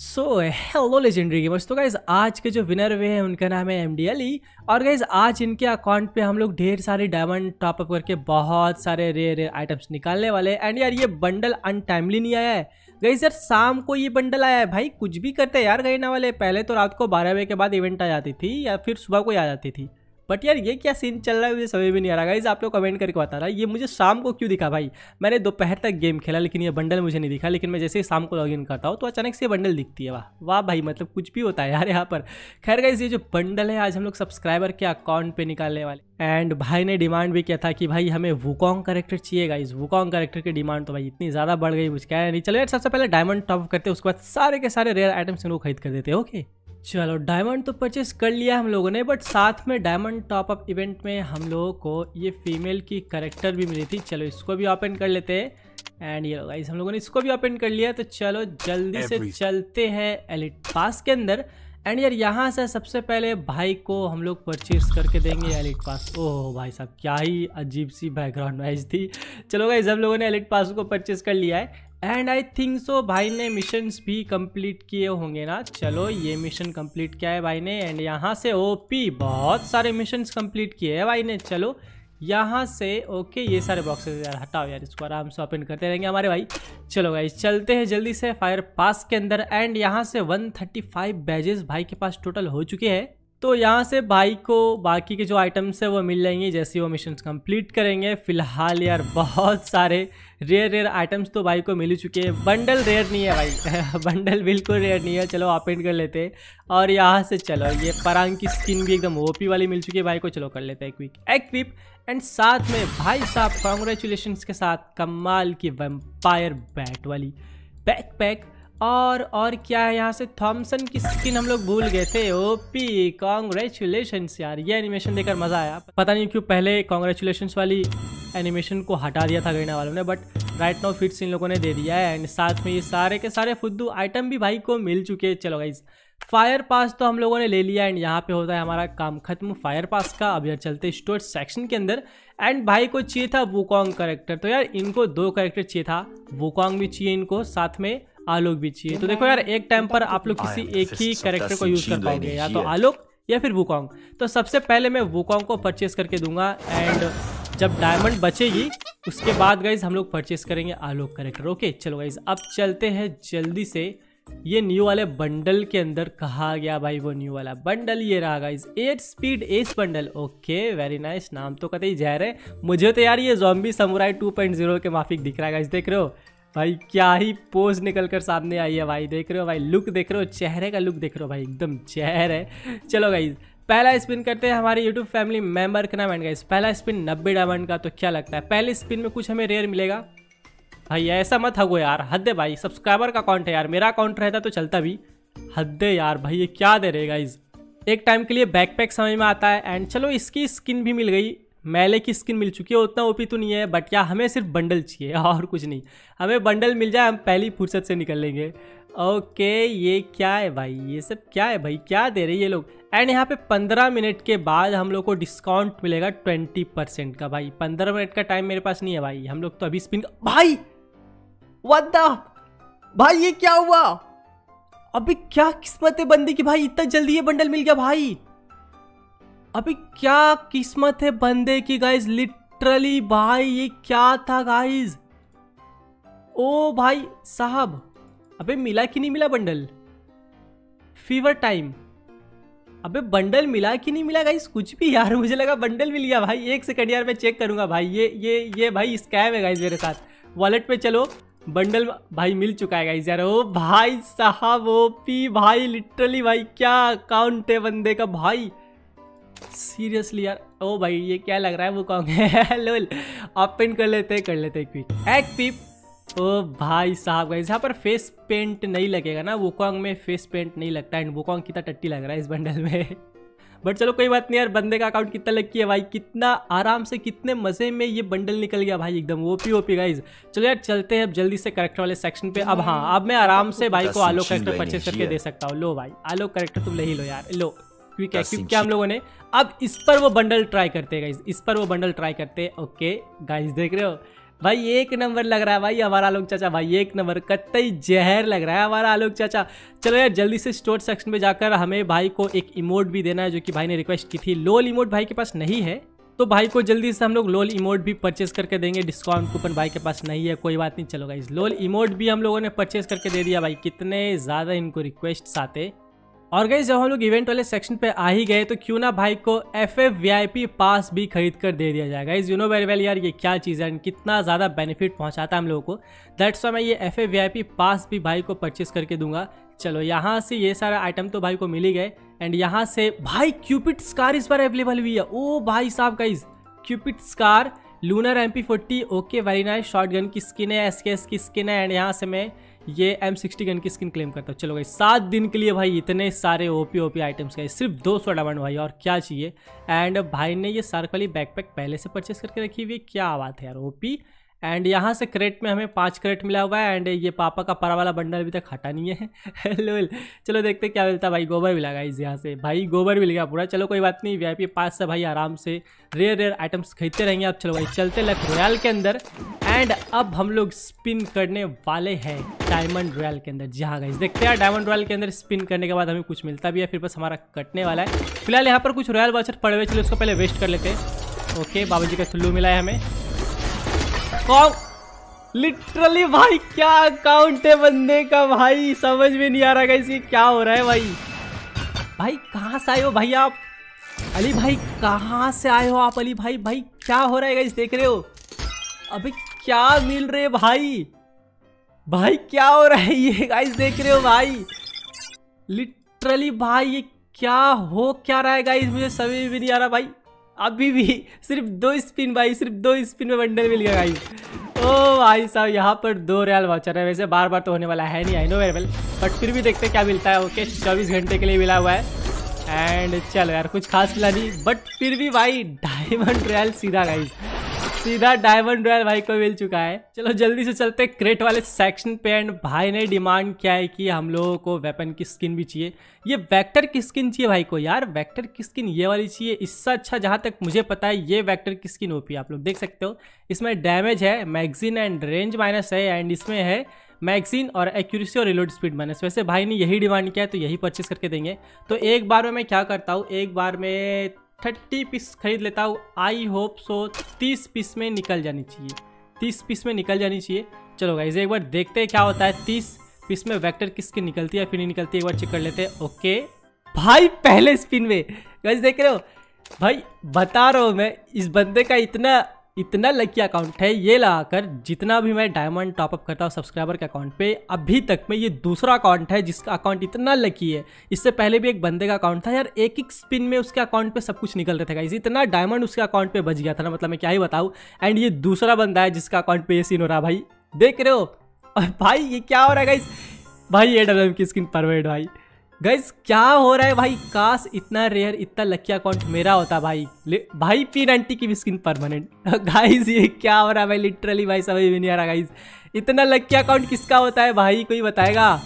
सो hello legendary gamers तो guys आज के जो विनर हुए हैं, उनका नाम है एम डी अली और गाइज़ आज इनके अकाउंट पे हम लोग ढेर सारे डायमंड टॉप अप करके बहुत सारे रेयर रेयर आइटम्स निकालने वाले हैं। एंड यार, ये बंडल अनटाइमली नहीं आया है। गाइज़ यार, शाम को ये बंडल आया है। भाई, कुछ भी करते यार गए ना वाले। पहले तो रात को बारह बजे के बाद इवेंट आ जाती थी या फिर सुबह को ही आ जाती थी। बट यार, ये क्या सीन चल रहा है? मुझे समझ में नहीं आ रहा। गाइज़ आप लोग कमेंट करके बता रहा ये मुझे शाम को क्यों दिखा भाई? मैंने दोपहर तक गेम खेला, लेकिन ये बंडल मुझे नहीं दिखा। लेकिन मैं जैसे ही शाम को लॉगिन करता हूँ तो अचानक से बंडल दिखती है। वाह वाह भाई मतलब कुछ भी होता है यार यहाँ पर। खैर गाइज़ ये जो बंडल है, आज हम लोग सब्सक्राइबर के अकाउंट पे निकालने वाले एंड भाई ने डिमांड भी किया था कि भाई हमें वुकॉन्ग करेक्टर चाहिए गाइज़ वुकॉन्ग करेक्टर की डिमांड तो भाई इतनी ज़्यादा बढ़ गई, मुझे क्या नहीं। चलो यार, सबसे पहले डायमंड टॉप करते हैं, उसके बाद सारे के सारे रेयर आइटम्स लोग खरीद कर देते हैं। ओके चलो डायमंड तो परचेस कर लिया हम लोगों ने बट साथ में डायमंड टॉप अप इवेंट में हम लोगों को ये फीमेल की करेक्टर भी मिली थी। चलो इसको भी ओपन कर लेते हैं। एंड ये गाइस हम लोगों ने इसको भी ओपन कर लिया तो चलो जल्दी से चलते हैं एलिट पास के अंदर। एंड यार यहाँ से सबसे पहले भाई को हम लोग परचेज करके देंगे एलिट पास ओह भाई साहब क्या ही अजीब सी बैकग्राउंड वाइज थी। चलो गाइज़ हम लोगों ने एलिट पास को परचेज कर लिया है। एंड आई थिंक सो भाई ने मिशंस भी कंप्लीट किए होंगे ना। चलो, ये मिशन कंप्लीट किया है भाई ने। एंड यहाँ से ओपी बहुत सारे मिशंस कंप्लीट किए हैं भाई ने। चलो, यहाँ से ओके ये सारे बॉक्सेस यार, हटाओ यार इसको, आराम से ओपन करते रहेंगे हमारे भाई। चलो भाई चलते हैं जल्दी से फायर पास के अंदर। एंड यहाँ से 135 बैजेस भाई के पास टोटल हो चुके हैं। तो यहाँ से भाई को बाकी के जो आइटम्स है वो मिल जाएँगे, जैसे वो मिशन कंप्लीट करेंगे। फ़िलहाल यार, बहुत सारे रेयर रेयर आइटम्स तो भाई को मिल ही चुके हैं। बंडल रेयर नहीं है भाई। बंडल बिल्कुल रेयर नहीं है। चलो ओपन कर लेते हैं। और यहाँ से चलो, ये परांग की स्किन भी एकदम ओपी वाली मिल चुकी है भाई को। चलो, कर लेते हैं क्विक एक्विप एंड साथ में भाई साहब कॉन्ग्रेचुलेशन के साथ कमाल की वेम्पायर बैट वाली बैक पैक और और क्या है यहाँ से? थॉमसन की स्किन हम लोग भूल गए थे। ओपी कॉन्ग्रेचुलेशन यार। ये एनिमेशन देखकर मज़ा आया। पता नहीं क्यों पहले कॉन्ग्रेचुलेशन वाली एनिमेशन को हटा दिया था गरीना वालों ने बट राइट नाउ फिट्स इन लोगों ने दे दिया है। एंड साथ में ये सारे के सारे फुद्दू आइटम भी भाई को मिल चुके हैं। चलो गाइज़ फायर पास तो हम लोगों ने ले लिया। एंड यहाँ पे होता है हमारा काम खत्म। फायर पास का। अब यार चलते स्टोर सेक्शन के अंदर। एंड भाई को चाहिए था वुकॉन्ग करेक्टर तो यार इनको दो करेक्टर चाहिए था। वुकॉन्ग भी चाहिए इनको। साथ में आलोक भी चाहिए। तो देखो यार एक टाइम पर आप लोग किसी एक ही कैरेक्टर को यूज़ कर पाओगे या तो आलोक या फिर वुकॉन्ग तो सबसे पहले मैं वुकॉन्ग को परचेस करके दूँगा एंड जब डायमंड बचेगी उसके बाद गाइज़ हम लोग परचेस करेंगे आलोक करेक्टर ओके चलो गाइज़ अब चलते हैं जल्दी से। ये न्यू वाले बंडल के अंदर कहा गया भाई वो न्यू वाला बंडल ये रहा guys at speed S bundle okay very nice नाम तो कतई जहर है। मुझे तो यार ये जॉम्बी समुराई 2.0 के माफिक दिख रहा है गाइज़ देख रहे हो? भाई, क्या ही पोज निकल कर सामने आई है भाई। देख रहे हो भाई लुक देख रहे हो, चेहरे का लुक देख रहे हो भाई, एकदम चेहर। है चलो भाई पहला स्पिन करते हैं हमारे यूट्यूब फैमिली मेंबर का नाम एंड गाइस पहला स्पिन नब्बे डायमंड का तो क्या लगता है? पहले स्पिन में कुछ हमें रेयर मिलेगा? भाई, ऐसा मत हगो यार, हद भाई सब्सक्राइबर का अकाउंट है यार, मेरा अकाउंट रहता तो चलता भी। हद यार भाई, ये क्या दे रहे गाइज़ एक टाइम के लिए बैकपैक समझ में आता है एंड चलो इसकी स्किन भी मिल गई। मैले की स्किन मिल चुकी है, उतना ओपी तो नहीं है बट क्या हमें सिर्फ़ बंडल चाहिए? और कुछ नहीं। हमें बंडल मिल जाए, हम पहली फुर्सत से निकल लेंगे। ओके ये क्या है भाई? ये सब क्या है भाई? क्या दे रहे ये लोग? एंड यहाँ पे पंद्रह मिनट के बाद हम लोग को डिस्काउंट मिलेगा ट्वेंटी परसेंट का भाई। पंद्रह मिनट का टाइम मेरे पास नहीं है भाई। हम लोग तो अभी स्पिन भाई! वद्दा भाई, ये क्या हुआ? अभी क्या किस्मत है बंदी की भाई? इतना जल्दी ये बंडल मिल गया भाई। अभी क्या किस्मत है बंदे की गाइज़ लिटरली भाई, ये क्या था गाइज़ ओ भाई, साहब, अबे मिला कि नहीं मिला बंडल फीवर टाइम अबे बंडल मिला कि नहीं मिला गाइस कुछ भी यार, मुझे लगा बंडल मिल गया, भाई। एक सेकंड यार, मैं चेक करूँगा, भाई। ये ये ये भाई स्कैम है गाइस मेरे साथ। वॉलेट पे चलो बंडल भाई, मिल चुका है गाइस यार। ओ भाई, साहब ओ पी भाई लिटरली भाई, क्या अकाउंट है बंदे का, भाई? सीरियसली यार ओ भाई ये क्या लग रहा है वो कौन है? लोल ओपन कर लेते हैं कर लेते क्विक एक पीप ओ भाई साहब गाइस यहाँ पर फेस पेंट नहीं लगेगा ना वुकोंग में फेस पेंट नहीं लगता एंड वुकोंग कितना टट्टी लग रहा है इस बंडल में। बट चलो कोई बात नहीं यार बंदे का अकाउंट कितना लग है भाई कितना आराम से कितने मज़े में ये बंडल निकल गया भाई एकदम ओपी ओपी गाइज़ चलो यार चलते हैं अब जल्दी से करेक्टर वाले सेक्शन पे। अब हाँ अब मैं आराम से भाई को आलो करेक्टर परचेज करके दे सकता हूँ। लो भाई आलो करेक्टर तुम ले ही लो यार लो। क्विक एक्टिव क्या हम लोगों ने? अब इस पर वो बंडल ट्राई करते हैं गाइज़ इस पर वो बंडल ट्राई करते हैं. ओके गाइज़ देख रहे हो? भाई एक नंबर लग रहा है भाई हमारा आलोक चाचा. भाई एक नंबर. कतई जहर लग रहा है हमारा आलोक चाचा. चलो यार जल्दी से स्टोर सेक्शन में जाकर हमें भाई को एक इमोट भी देना है जो कि भाई ने रिक्वेस्ट की थी. लोल इमोट भाई के पास नहीं है तो भाई को जल्दी से हम लोग लोल इमोट भी परचेस करके देंगे. डिस्काउंट कूपन भाई के पास नहीं है कोई बात नहीं. चलो गाइज़ लोल इमोट भी हम लोगों ने परचेस करके दे दिया भाई. कितने ज़्यादा इनको रिक्वेस्ट आते. और गई जब हम लोग इवेंट वाले सेक्शन पे आ ही गए तो क्यों ना भाई को F F V I P pass भी खरीद कर दे दिया जाएगा इस यू नो वेरी वेल यार ये क्या चीज़ है कितना ज़्यादा बेनिफिट पहुंचाता है हम लोगों को। दैट्स वाई मैं ये F F V I P pass भी भाई को परचेस करके दूँगा। चलो, यहाँ से ये सारा आइटम तो भाई को मिल ही गए। एंड यहाँ से भाई क्यूपिट स्कार इस बार अवेलेबल हुई है। ओ भाई साहब guys Cupid Scar lunar M P forty okay very nice shotgun की स्किन है एस की स्किन है एंड यहाँ से मैं ये एम सिक्सटी गन की स्किन क्लेम करता हूँ। चलो भाई, सात दिन के लिए भाई इतने सारे ओपी ओपी आइटम्स का सिर्फ़ दो सौ डायमंड भाई, और क्या चाहिए? एंड भाई ने ये सार्क वाली बैकपैक पहले से परचेस करके रखी हुई क्या बात है यार ओपी एंड यहाँ से क्रेट में हमें पाँच क्रेट मिला हुआ है एंड ये पापा का परा वाला बंडल अभी तक हटा नहीं है। हेलो चलो देखते क्या मिलता है। भाई गोबर भी मिला गाइज़ यहाँ से। भाई गोबर मिल गया पूरा। चलो कोई बात नहीं वी आई पास से भाई, आराम से। रेयर रेयर आइटम्स खरीदते रहेंगे अब चलो भाई, चलते लक रॉयल के अंदर। एंड अब हम लोग स्पिन करने वाले हैं डायमंड रॉयल के अंदर। जी हाँ गाइज़ देखते हैं डायमंड रॉयल के अंदर स्पिन करने के बाद हमें कुछ मिलता भी है, फिर बस हमारा कटने वाला है। फ़िलहाल यहाँ पर कुछ रॉयल वाचर पड़े हुए चलो उसको पहले वेस्ट कर लेते हैं। ओके बाबा जी का थुल्लू मिला है हमें। लिटरली भाई, क्या अकाउंट है बंदे का भाई? समझ में नहीं आ रहा कैसे क्या हो रहा है भाई। भाई, कहाँ से आए हो भाई आप? अली भाई, कहाँ से आए हो आप अली भाई? भाई, क्या हो रहा है गाइस, देख रहे हो? अभी क्या मिल रहे भाई? भाई, क्या हो रहा है ये गाइस, देख रहे हो भाई? लिटरली भाई, ये क्या हो क्या रहा है गाइस? मुझे समझ भी नहीं आ रहा भाई। अभी भी सिर्फ़ दो स्पिन भाई, सिर्फ़ दो स्पिन में बंडल मिल गया भाई ओ भाई साहब, यहाँ पर दो रियल वाचर है। वैसे बार बार तो होने वाला है नहीं I know very well but फिर भी देखते क्या मिलता है। ओके चौबीस घंटे के लिए मिला हुआ है। एंड चलो यार, कुछ खास मिला नहीं। बट फिर भी भाई डायमंड रॉयल सीधा गाइस सीधा डायमंड रॉयल भाई को मिल चुका है। चलो जल्दी से चलते क्रेट वाले सेक्शन पे एंड भाई ने डिमांड किया है कि हम लोगों को वेपन की स्किन भी चाहिए। ये वेक्टर की स्किन चाहिए भाई को यार। वेक्टर की स्किन ये वाली चाहिए। इससे अच्छा जहाँ तक मुझे पता है, ये वेक्टर की स्किन है। आप लोग देख सकते हो। इसमें डैमेज है मैगजीन एंड रेंज माइनस है एंड इसमें है मैगजीन और एक्यूरेसी और रिलोड स्पीड माइनस वैसे भाई ने यही डिमांड किया है तो यही परचेस करके देंगे। तो एक बार में मैं क्या करता हूँ? एक बार में थर्टी पीस खरीद लेता हूँ। आई होप सो तीस पीस में निकल जानी चाहिए। तीस पीस में निकल जानी चाहिए। चलो गाइज़ एक बार देखते हैं क्या होता है। तीस पीस में वैक्टर किसकी निकलती है फिर नहीं निकलती एक बार चेक कर लेते हैं। ओके भाई, पहले स्पिन में। गाइज़ देख रहे हो? भाई, बता रहा हूँ मैं, इस बंदे का इतना इतना लकी अकाउंट है, ये लगाकर जितना भी मैं डायमंड टॉपअप करता हूँ सब्सक्राइबर के अकाउंट पे, अभी तक में ये दूसरा अकाउंट है जिसका अकाउंट इतना लकी है। इससे पहले भी एक बंदे का अकाउंट था यार, एक एक स्पिन में उसके अकाउंट पे सब कुछ निकल रहा था इतना डायमंड उसके अकाउंट पे बच गया था ना मतलब मैं क्या ही बताऊँ। एंड ये दूसरा बंदा है जिसका अकाउंट पे ये सीन हो रहा भाई। देख रहे हो? भाई, ये क्या हो रहा है गाइस भाई ये डब्ल्यू की स्किन परवेड भाई। गैस क्या हो रहा है भाई? काश इतना रेयर इतना लकी अकाउंट मेरा होता भाई। भाई पी नाइनटी की स्किन परमानेंट गाइस ये क्या हो रहा है भाई? लिटरली भाई, समझ में नहीं आ रहा गाइस इतना लकी अकाउंट किसका होता है भाई? कोई बताएगा?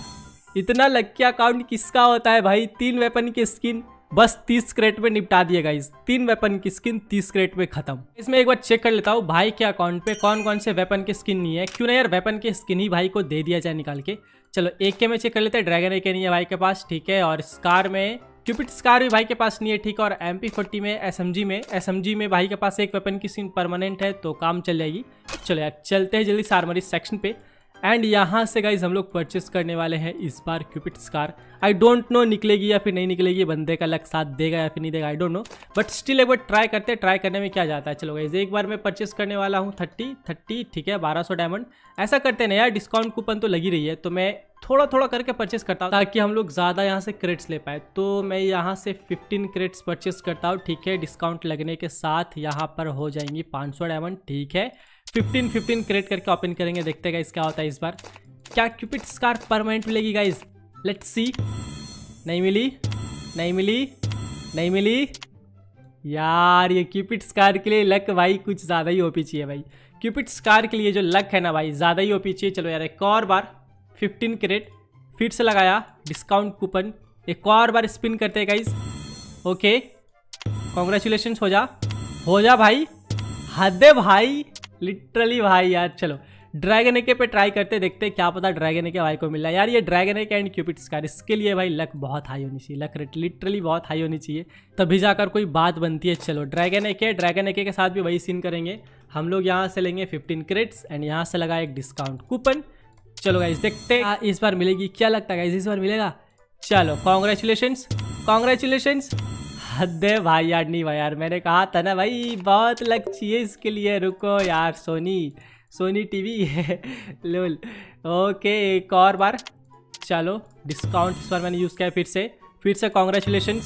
इतना लकी अकाउंट किसका होता है भाई? तीन वेपन की स्किन बस तीस क्रेट में निपटा दिए गाइज़ तीन वेपन की स्किन तीस क्रेट में खत्म। इसमें एक बार चेक कर लेता हूँ, भाई के अकाउंट पे कौन कौन से वेपन की स्किन नहीं है? क्यों ना यार वेपन की स्किन ही भाई को दे दिया जाए निकाल के। चलो, एक के में चेक कर लेते हैं ड्रैगन एक नहीं है भाई के पास, ठीक है, और स्कार में क्यूपिट स्कार भी भाई के पास नहीं है, ठीक है, और एम पी में एस एम जी में एस एम जी में भाई के पास एक वेपन की सीन परमानेंट है तो काम चल जाएगी। चलो यार, चलते हैं जल्दी सारमरी सेक्शन पे। एंड यहाँ से गाइज़ हम लोग परचेस करने वाले हैं इस बार Cupid Scar I don't know निकलेगी या फिर नहीं निकलेगी, बंदे का लक साथ देगा या फिर नहीं देगा I don't know but still एक बार ट्राई करते हैं ट्राई करने में क्या जाता है? चलो गाइज़ एक बार मैं परचेस करने वाला हूँ थर्टी थर्टी ठीक है, बारह सौ डायमंड ऐसा करते ना यार डिस्काउंट कूपन तो लगी रही है तो मैं थोड़ा थोड़ा करके परचेस करता हूँ, ताकि हम लोग ज़्यादा यहाँ से क्रेड्स ले पाए. तो मैं यहाँ से 15 क्रेड्स परचेस करता हूँ, ठीक है डिस्काउंट लगने के साथ यहाँ पर हो जाएँगी 500 डायमंड ठीक है. 15 15 क्रेड करके ओपन करेंगे, देखते हैं क्या होता है इस बार। क्या क्यूपिट स्कार परमानेंट मिलेगी गाइज़ लेट्स सी नहीं मिली? नहीं मिली? नहीं मिली? यार, ये क्यूपिट स्कार के लिए लक भाई, कुछ ज़्यादा ही हो ओपी चाहिए भाई। क्यूपिट स्कार के लिए जो लक है ना भाई, ज़्यादा ही ओपी चाहिए। चलो यार, एक और बार 15 क्रेट फिर से लगाया डिस्काउंट कूपन एक और बार स्पिन करते हैं गाइज़ ओके कॉन्ग्रेचुलेशन हो जा। हो जा भाई। हदे भाई। लिटरली भाई यार, चलो। ड्रैगन एके पे ट्राई करते देखते क्या पता ड्रैगन एके भाई को मिल यार, ये dragon AK and Cupid Scar इसके लिए भाई लक बहुत हाई होनी चाहिए। लक रेट लिटरली बहुत हाई होनी चाहिए। तभी जाकर कोई बात बनती है। चलो ड्रैगन एके ड्रैगन एके के साथ भी वही सीन करेंगे। हम लोग यहाँ से लेंगे फिफ्टीन क्रेड्स एंड यहाँ से लगा एक डिस्काउंट कूपन चलो गाइज़ देखते इस बार मिलेगी। क्या लगता है गाइज़ इस बार मिलेगा? चलो कॉन्ग्रेचुलेशन कॉन्ग्रेचुलेशन हद भाई, यार, नहीं भाई, यार। मैंने कहा था ना भाई, बहुत लग चाहिए इसके लिए। रुको यार, सोनी सोनी टीवी है। लोल। ओके, एक और बार। चलो डिस्काउंट इस बार मैंने यूज़ किया फिर से। फिर से कॉन्ग्रेचुलेशन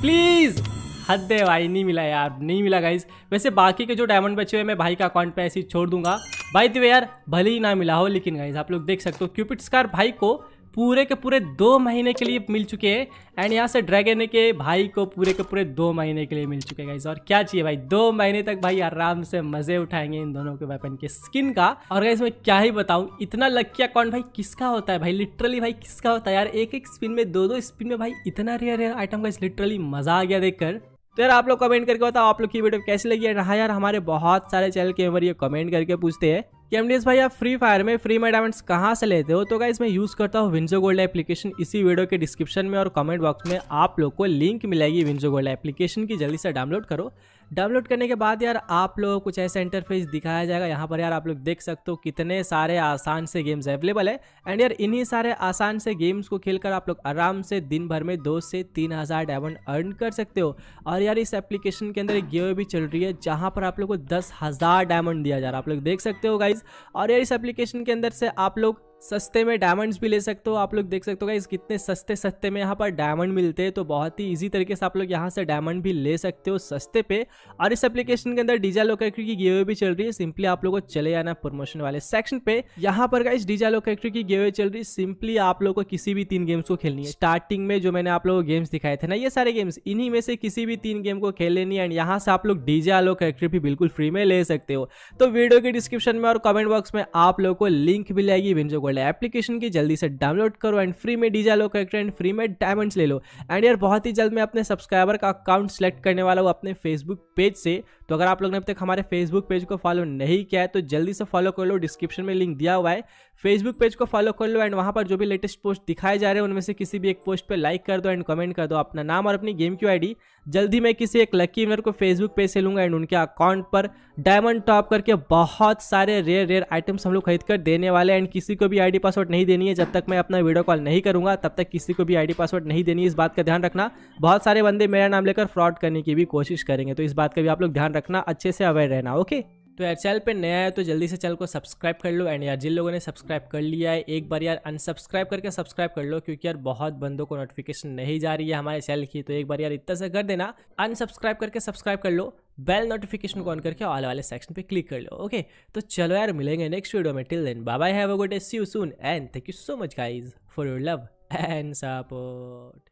प्लीज़ हद दे भाई, नहीं मिला यार, नहीं मिला गाइज़ वैसे बाकी के जो डायमंड बचे हुए मैं भाई का अकाउंट पे ऐसे ही छोड़ दूँगा। भाई तो यार, भले ही ना मिला हो, लेकिन गाइज़ आप लोग देख सकते हो। क्यूपिट स्कार भाई को पूरे के पूरे दो महीने के लिए मिल चुके हैं। एंड यहाँ से ड्रैगन के भाई को पूरे के पूरे दो महीने के लिए मिल चुके हैं और क्या चाहिए भाई? दो महीने तक भाई आराम से मज़े उठाएँगे इन दोनों के वेपन के स्किन का। और गाइज़ मैं क्या ही बताऊँ, इतना लक्की अकाउंट भाई? किसका होता है भाई? लिटरली भाई किसका होता है? यार एक एक स्पिन में दो दो स्पिन में भाई इतना रेयर रेयर आइटम का लिटरली मज़ा आ गया देखकर। तो यार आप लोग कमेंट करके बताओ, आप लोग की वीडियो कैसी लगी? है हाँ यार, हमारे बहुत सारे चैनल के मेंबर ये कमेंट करके पूछते हैं कि एमडीएस भाई, आप फ्री फायर में फ्री में डायमंड्स कहाँ से लेते हो? तो गाइज़ मैं यूज़ करता हूँ विंजो गोल्ड एप्लीकेशन इसी वीडियो के डिस्क्रिप्शन में और कमेंट बॉक्स में आप लोग को लिंक मिलेगी विंजो गोल्ड एप्लीकेशन की। जल्दी से डाउनलोड करो। डाउनलोड करने के बाद यार आप लोगों को कुछ ऐसा इंटरफेस दिखाया जाएगा। यहाँ पर यार आप लोग देख सकते हो कितने सारे आसान से गेम्स अवेलेबल है। एंड यार इन्हीं सारे आसान से गेम्स को खेलकर आप लोग आराम से दिन भर में दो से तीन हज़ार डायमंड अर्न कर सकते हो। और यार इस एप्लीकेशन के अंदर एक गेम भी चल रही है, जहाँ पर आप लोग को दस हज़ार डायमंड दिया जा रहा है। आप लोग देख सकते हो गाइज़ और यार इस एप्लीकेशन के अंदर से आप लोग सस्ते में डायमंड्स भी ले सकते हो, आप लोग देख सकते हो गाइस कितने सस्ते सस्ते में यहाँ पर डायमंड मिलते हैं तो बहुत ही इजी तरीके से आप लोग यहाँ से डायमंड भी ले सकते हो सस्ते पे। और इस एप्लीकेशन के अंदर डीजा लोकैक्ट्री की गेवे भी चल रही है सिंपली आप लोग को चले जाना प्रमोशन वाले सेक्शन पे। यहाँ पर गाइस डीजा लोकैक्ट्री की गेवे चल रही है सिंपली आप लोग को किसी भी तीन गेम्स को खेलनी है। स्टार्टिंग में जो मैंने आप लोगों को गेम्स दिखाए थे ना, ये सारे गेम्स इन्हीं में से किसी भी तीन गेम को खेल लेनी है एंड यहाँ से आप लोग डीजा लोकैक्ट्री भी बिल्कुल फ्री में ले सकते हो। तो वीडियो के डिस्क्रिप्शन में और कमेंट बॉक्स में आप लोग को लिंक भी लगेगी विंजो गोल्ड एप्लीकेशन की जल्दी से डाउनलोड करो एंड फ्री में DJ Alok character and free में डायमंड्स ले लो। एंड यार, बहुत ही जल्द मैं अपने सब्सक्राइबर का अकाउंट सेलेक्ट करने वाला हूँ अपने फेसबुक पेज से। तो अगर आप लोग ने अब तक हमारे फेसबुक पेज को फॉलो नहीं किया है तो जल्दी से फॉलो कर लो। डिस्क्रिप्शन में लिंक दिया हुआ है। फेसबुक पेज को फॉलो कर लो एंड वहाँ पर जो भी लेटेस्ट पोस्ट दिखाए जा रहे हैं, उनमें से किसी भी एक पोस्ट पे लाइक कर दो एंड कमेंट कर दो अपना नाम और अपनी गेम की आईडी जल्दी मैं किसी एक लकी विनर को फेसबुक पेज से लूँगा एंड उनके अकाउंट पर डायमंड टॉप करके बहुत सारे रेयर रेयर आइटम्स हम लोग खरीद कर देने वाले एंड किसी को भी आईडी पासवर्ड नहीं देनी है। जब तक मैं अपना वीडियो कॉल नहीं करूँगा, तब तक किसी को भी आईडी पासवर्ड नहीं देनी है। इस बात का ध्यान रखना। बहुत सारे बंदे मेरा नाम लेकर फ्रॉड करने की भी कोशिश करेंगे तो इस बात का भी आप लोग ध्यान रखना, अच्छे से अवेयर रहना ओके तो यार, चैनल पे नया है तो जल्दी से चैनल को सब्सक्राइब कर लो। एंड यार, जिन लोगों ने सब्सक्राइब कर लिया है, एक बार यार अनसब्सक्राइब करके सब्सक्राइब कर लो, क्योंकि यार बहुत बंदों को नोटिफिकेशन नहीं जा रही है हमारे चैनल की। तो एक बार यार इतना से कर देना अनसब्सक्राइब करके सब्सक्राइब कर लो बेल नोटिफिकेशन को ऑन करके ऑल वाले सेक्शन पे क्लिक कर लो ओके तो चलो यार, मिलेंगे नेक्स्ट वीडियो में। Till then bye have a good see you soon and thank you so much guys for your love and support